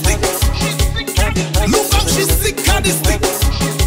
this. Look how She's sick of this.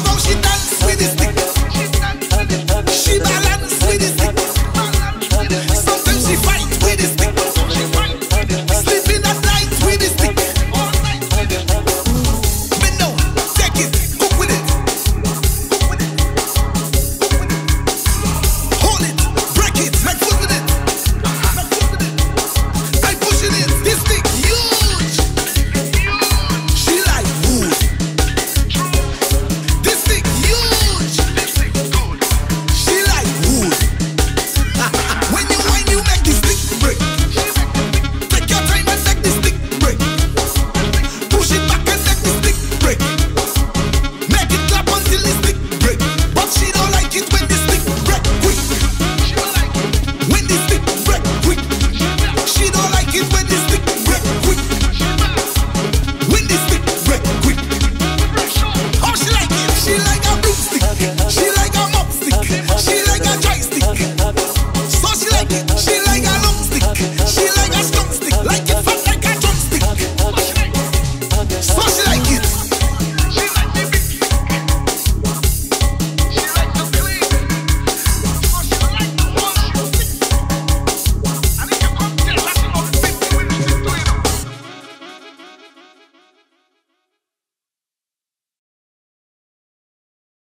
放心大